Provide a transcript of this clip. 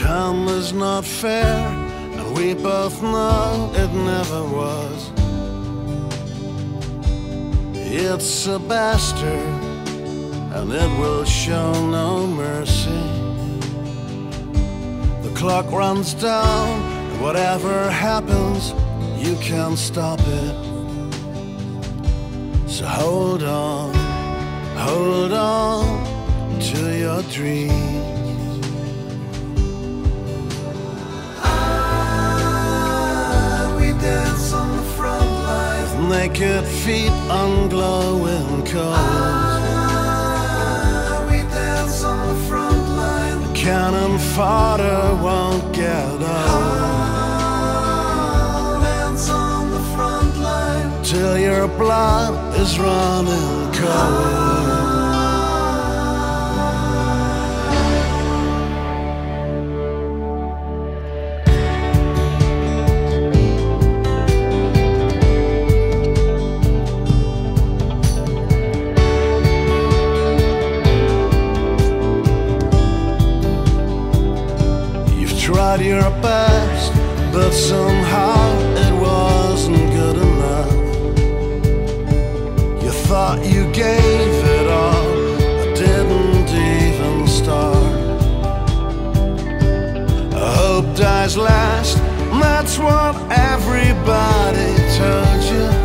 freedom is not fair, and we both know it never was. It's a bastard, and it will show no mercy. The clock runs down, and whatever happens, you can't stop it. So hold on, hold on to your dreams. Naked feet on glowing coals. Ah, we dance on the front line, cannon fodder won't get old. Dance on the front line till your blood is running cold. tried your best, but somehow it wasn't good enough. You thought you gave it all, but didn't even start. I hope dies last, that's what everybody told you.